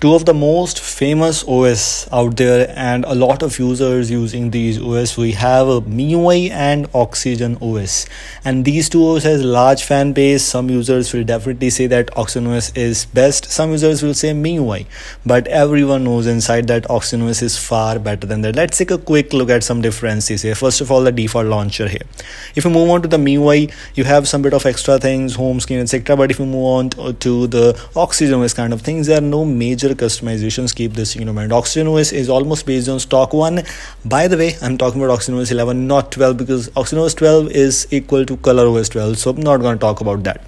two of the most famous OS out there and a lot of users using these OS we have MIUI and Oxygen OS and these two OS has large fan base. Some users will definitely say that Oxygen OS is best. Some users will say MIUI. But everyone knows inside that Oxygen OS is far better than that. Let's take a quick look at some differences here. First of all the default launcher here. If you move on to the MIUI you have some bit of extra things home screen etc but if you move on to the Oxygen OS kind of things there are no major customizations keep this in mind. Oxygen os is almost based on stock one. By the way i'm talking about oxygen os 11 not 12 because oxygen os 12 is equal to color os 12 so i'm not going to talk about that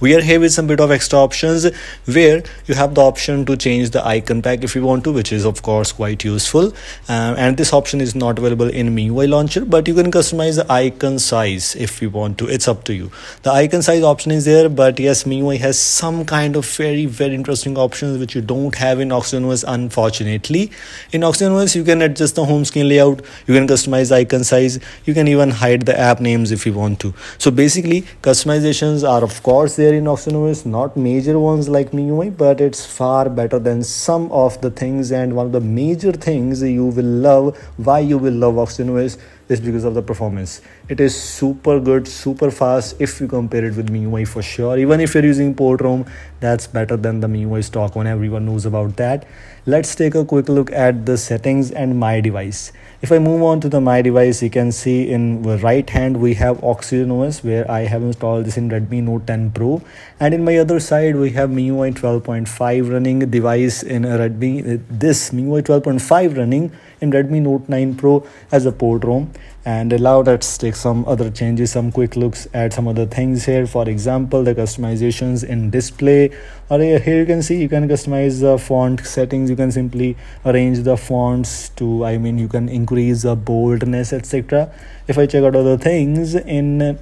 we are here with some bit of extra options where you have the option to change the icon pack if you want to which is of course quite useful. Uh, and this option is not available in MIUI launcher but you can customize the icon size if you want to. It's up to you. The icon size option is there but yes MIUI has some kind of very very interesting options which you don't have in OxygenOS unfortunately. In OxygenOS you can adjust the home screen layout. You can customize icon size. You can even hide the app names if you want to. So basically customizations are of course there there in OxygenOS, not major ones like MIUI, but it's far better than some of the things. And one of the major things you will love, why you will love OxygenOS is because of the performance. It is super good, super fast if you compare it with MIUI for sure. Even if you're using Port ROM, that's better than the MIUI stock one. Everyone knows about that. Let's take a quick look at the settings and my device. If I move on to the my device, you can see in the right hand we have Oxygen OS where I have installed this in Redmi Note 10 Pro and in my other side we have MIUI 12.5 running device in Redmi this MIUI 12.5 running in Redmi Note 9 Pro as a port ROM and allow let's take some other changes some quick looks at some other things here. For example the customizations in display. Or here you can see you can customize the font settings. You can simply arrange the fonts to i mean you can increase the boldness etc if i check out other things in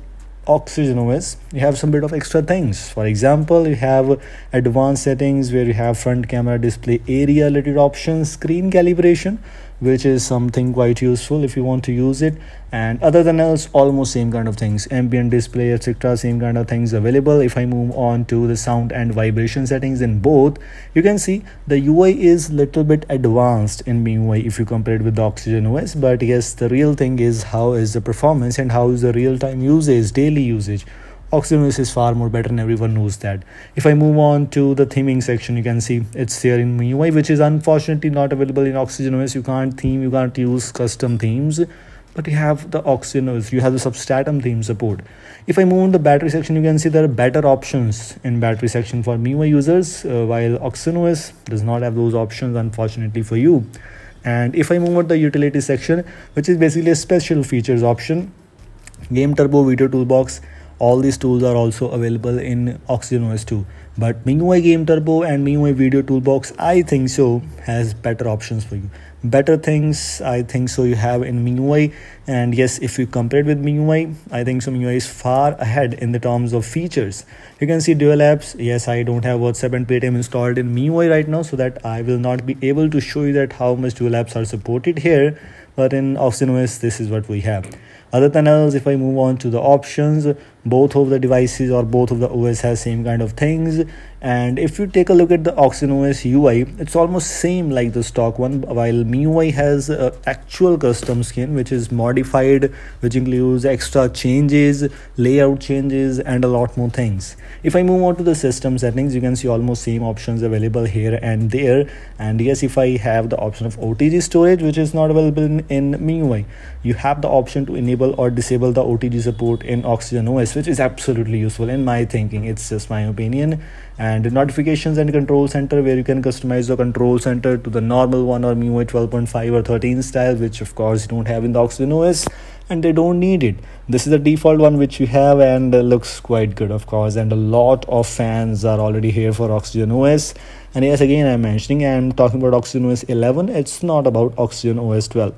oxygen os you have some bit of extra things. For example you have advanced settings where you have front camera display area related options screen calibration which is something quite useful if you want to use it. And other than else almost same kind of things. Ambient display etc same kind of things available. If i move on to the sound and vibration settings in both you can see the ui is little bit advanced in MIUI if you compare it with the oxygen os but yes the real thing is how is the performance and how is the real time usage daily usage OxygenOS is far more better and everyone knows that. If I move on to the theming section, you can see it's there in MIUI, which is unfortunately not available in OxygenOS. You can't theme, you can't use custom themes, but you have the OxygenOS, you have the substratum theme support. If I move on the battery section, you can see there are better options in battery section for MIUI users, uh, while OxygenOS does not have those options, unfortunately for you. And if I move on to the utility section, which is basically a special features option, Game Turbo Video Toolbox, all these tools are also available in Oxygen OS 2 but MIUI Game Turbo and MIUI Video Toolbox I think so has better options for you. Better things I think so you have in MIUI and yes if you compare it with MIUI I think so MIUI is far ahead in the terms of features. You can see dual apps. Yes I don't have WhatsApp and Paytm installed in MIUI right now so that I will not be able to show you that how much dual apps are supported here. But in Oxygen OS this is what we have. Other than else if i move on to the options both of the devices or both of the os has same kind of things. And if you take a look at the Oxygen OS UI it's almost same like the stock one while MIUI has uh, actual custom skin which is modified which includes extra changes layout changes and a lot more things. If I move on to the system settings you can see almost same options available here and there. And yes if I have the option of OTG storage which is not available in, in MIUI you have the option to enable or disable the OTG support in Oxygen OS which is absolutely useful. In my thinking it's just my opinion. And notifications and control center where you can customize the control center to the normal one or MIUI 12.5 or 13 style which of course you don't have in the Oxygen OS and they don't need it. This is the default one which you have and uh, looks quite good of course and a lot of fans are already here for Oxygen OS and yes again I'm mentioning I'm talking about Oxygen OS 11 it's not about Oxygen OS 12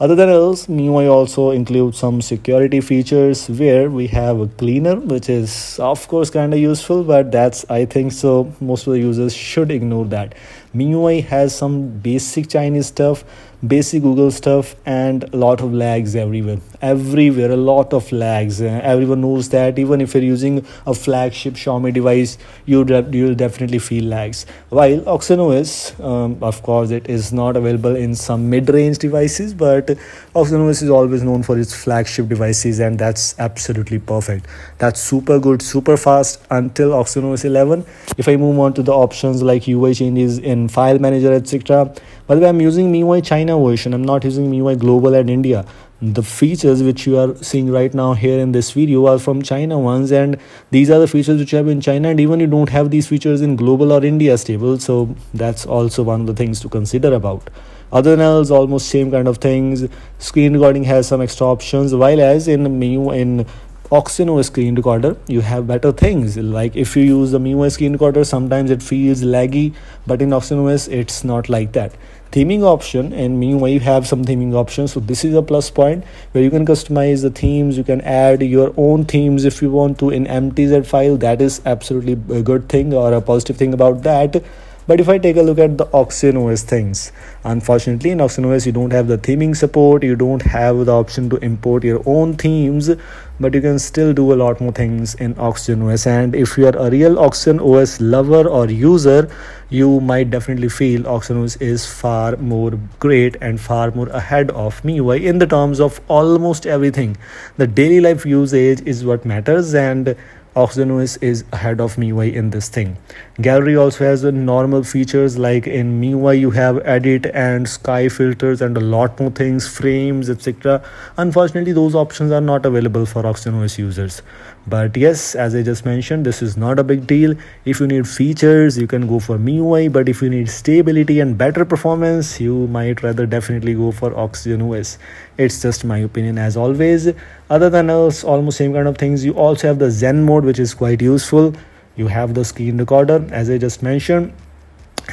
other than else MIUI also includes some security features where we have a cleaner which is of course kind of useful but that's I think so most of the users should ignore that MIUI has some basic Chinese stuff basic google stuff and a lot of lags everywhere. Everywhere a lot of lags. Uh, everyone knows that even if you're using a flagship xiaomi device you you'll definitely feel lags. While oxygenOS um, of course it is not available in some mid-range devices but oxygenOS is always known for its flagship devices and that's absolutely perfect. That's super good super fast until oxygenOS 11 if i move on to the options like ui changes in file manager etc by the way i'm using miui china version. I'm not using MIUI Global and India. The features which you are seeing right now here in this video are from China ones, and these are the features which you have in China, and even you don't have these features in Global or India stable. So that's also one of the things to consider about. Other than else, almost same kind of things. Screen recording has some extra options, while as in MIUI in Oxygen screen recorder, you have better things. Like if you use the MIUI screen recorder, sometimes it feels laggy, but in Oxygen it's not like that. Theming option and MIUI you have some theming options. So this is a plus point where you can customize the themes. You can add your own themes if you want to in mtz file. That is absolutely a good thing or a positive thing about that but if I take a look at the OS things, unfortunately in OS you don't have the theming support, you don't have the option to import your own themes, but you can still do a lot more things in Oxygen OS. And if you are a real Oxygen OS lover or user, you might definitely feel OS is far more great and far more ahead of MIUI in the terms of almost everything. The daily life usage is what matters and OxygenOS is ahead of MIUI in this thing. Gallery also has the normal features like in MIUI you have edit and sky filters and a lot more things, frames, etc. Unfortunately, those options are not available for OxygenOS users. But yes, as I just mentioned, this is not a big deal. If you need features, you can go for MIUI. But if you need stability and better performance, you might rather definitely go for OxygenOS. It's just my opinion as always. Other than else, almost same kind of things. You also have the Zen mode, which is quite useful. You have the screen recorder, as I just mentioned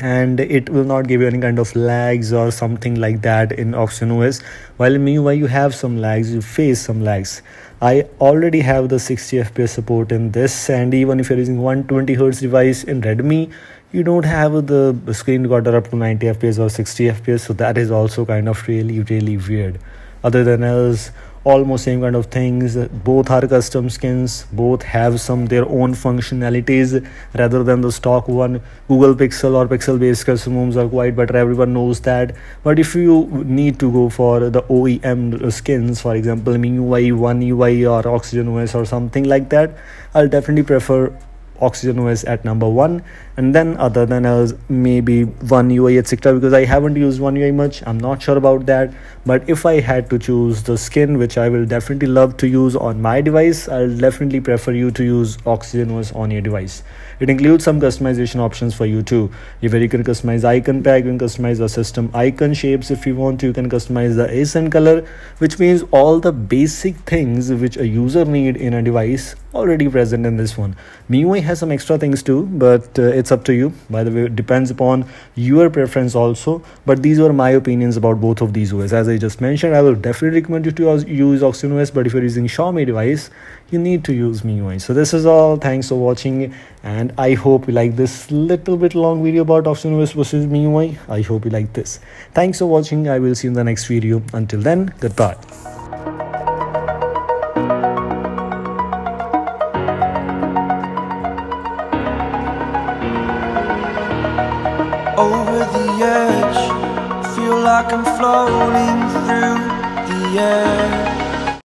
and it will not give you any kind of lags or something like that in OxygenOS. While in MIUI you have some lags, you face some lags. I already have the 60 FPS support in this, and even if you're using 120 Hz device in Redmi, you don't have the screen recorder up to 90 FPS or 60 FPS, so that is also kind of really, really weird. Other than else, almost same kind of things. Both are custom skins. Both have some their own functionalities rather than the stock one. Google pixel or pixel based custom ROMs are quite better. Everyone knows that. But if you need to go for the oem skins for example MIUI one ui or oxygen os or something like that i'll definitely prefer oxygen os at number one. And then other than else maybe one ui etc because i haven't used one ui much. I'm not sure about that. But if i had to choose the skin which i will definitely love to use on my device i'll definitely prefer you to use oxygen os on your device it includes some customization options for you too. You can customize icon pack you can customize the system icon shapes if you want to. You can customize the accent color which means all the basic things which a user need in a device already present in this one. MIUI has some extra things too but uh, it's up to you. By the way it depends upon your preference also but these were my opinions about both of these OS as I just mentioned I will definitely recommend you to use Oxygen OS but if you're using Xiaomi device you need to use MIUI. So this is all. Thanks for watching and I hope you like this little bit long video about OS versus MIUI I hope you like this. Thanks for watching. I will see you in the next video. Until then goodbye. Over the edge Feel like I'm floating through the air